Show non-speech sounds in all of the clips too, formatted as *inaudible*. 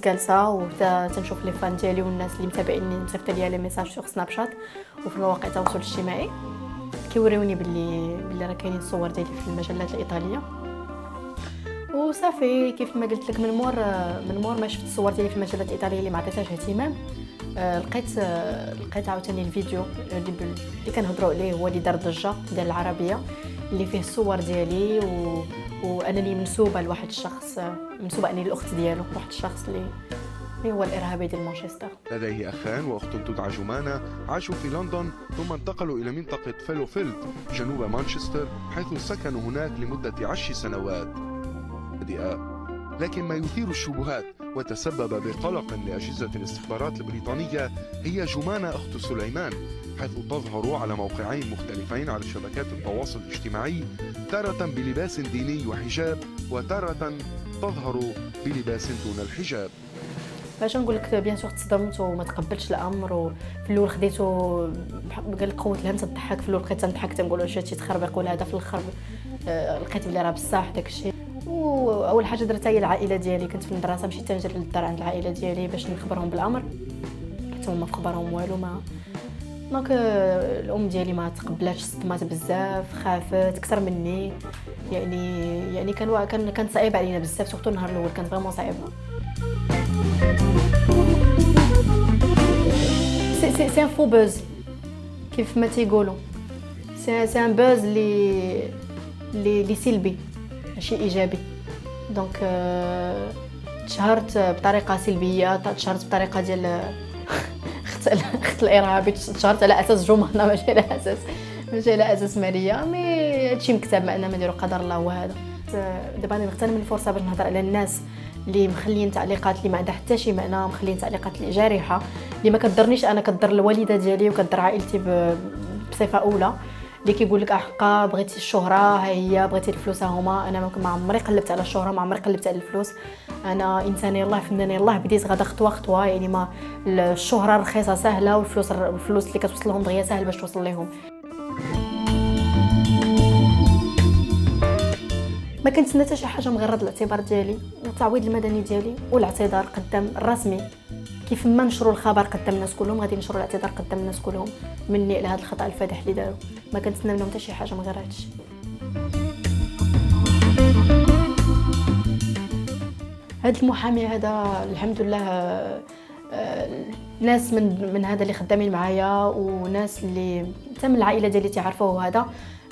جالسة وتنشوف les fans ديالي والناس اللي متابعيني مصيفط ليا les messages في سناب شات وفي مواقع التواصل الاجتماعي. كيوريوني باللي باللي راه كاينين الصور ديالي في المجلات الإيطالية. وصافي كيف ما قلت لك من مور من مور ما شفت الصور ديالي في المجلات الإيطالية اللي ما عطيتهاش اهتمام آه، لقيت لقيت عاوتاني الفيديو اللي, اللي كنهضروا عليه هو اللي دار ضجة ديال العربية اللي فيه الصور ديالي و... وانني منسوبة لواحد الشخص منسوبة إني الأخت ديالو واحد الشخص اللي اللي هو الإرهابي ديال مانشستر. لديه أخان وأخت تدعى جمانة عاشوا في لندن ثم انتقلوا إلى منطقة فيلوفيلد جنوب مانشستر حيث سكنوا هناك لمدة عشر سنوات. لكن ما يثير الشبهات وتسبب بقلق لأجهزة الاستخبارات البريطانية هي جمانة أخت سليمان حيث تظهر على موقعين مختلفين على شبكات التواصل الاجتماعي تارة بلباس ديني وحجاب وتارة تظهر بلباس دون الحجاب. باش نقول لك bien sûr تصدمت وما تقبلتش الأمر وفي الأول خديته قال قوة الهم تضحك في الأول بقيت تنضحك تنقول واش هادشي تخربق ولا هذا في الآخر آه، لقيت بلي راه بصح داكشي. واول حاجة درتها هي العائلة ديالي. كنت في المدرسة مشيت تنجري للدار عند العائلة ديالي باش نخبرهم بالأمر. حتى هما فخبرهم والو ما donc الأم ديالي ما تقبلاتش صدمات بزاف خافت أكثر مني. يعني يعني كان كان كان صعيب علينا بزاف surtout النهار الأول كان vraiment صعيب c'est c'est c'est un faux buzz كيف ما تيقولوا. c'est c'est un buzz لي لي سلبي. ماشي إيجابي. donc euh, تشهرت بطريقة سلبية تشهرت بطريقة ديال *laughs* اخت اخت الارهابي تشهرت على أساس جمانه ماشي على أساس ماشي على أساس مالية مي هادشي مكتب معنا ما نديرو قدر الله هو هذا. دابا أنا نغتنم الفرصة باش نهضر على الناس اللي مخلين تعليقات اللي ما عندها حتى شي معنى مخلين تعليقات اللي جارحة اللي ما كضرنيش أنا كضر الوالدة ديالي وكضر عائلتي بصفة أولى. اللي كيقول لك أحقا بغيتي الشهرة ها هي بغيتي الفلوس هما. أنا ما عمري قلبت على الشهرة ما عمري قلبت على الفلوس. أنا إنسان يلاه فنان يلاه بديت غدا خطوة خطوة يعني ما الشهرة رخيصة سهلة والفلوس الفلوس اللي كتوصل لهم دغيا سهل باش توصل لهم ما كنتسنى حتى شي حاجة مغرض الاعتبار ديالي والتعويض المدني ديالي والاعتذار قدام الرسمي كيف ما نشروا الخبر قدام الناس كلهم غادي نشروا الاعتذار قدام الناس كلهم مني على هذا الخطأ الفادح اللي داروا. ما كنتسنى منهم حتى شي حاجة من غير هاد المحامي هذا الحمد لله آه، ناس من من هذا اللي خدامين معايا وناس اللي حتى من العائلة ديالي تعرفوه هذا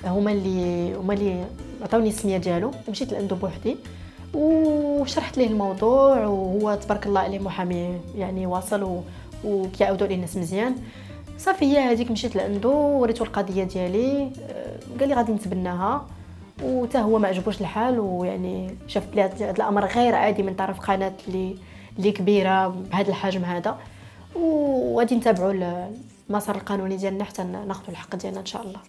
هما اللي هما اللي عطاوني السمية ديالو. مشيت لعنده بوحدي. وشرحت ليه الموضوع وهو تبارك الله عليه محامي يعني واصل وكيعاودوا ليه الناس مزيان. صافي هي هذيك مشيت لعندو وريتو القضية ديالي آه، قال لي غادي نتبناها. وتا هو ما عجبوش الحال ويعني شاف بلي هذا الأمر غير عادي من طرف قناة اللي اللي كبيرة بهذا الحجم هذا. وغادي نتابعوا المسار القانوني ديالنا حتى ناخذوا الحق ديالنا إن شاء الله.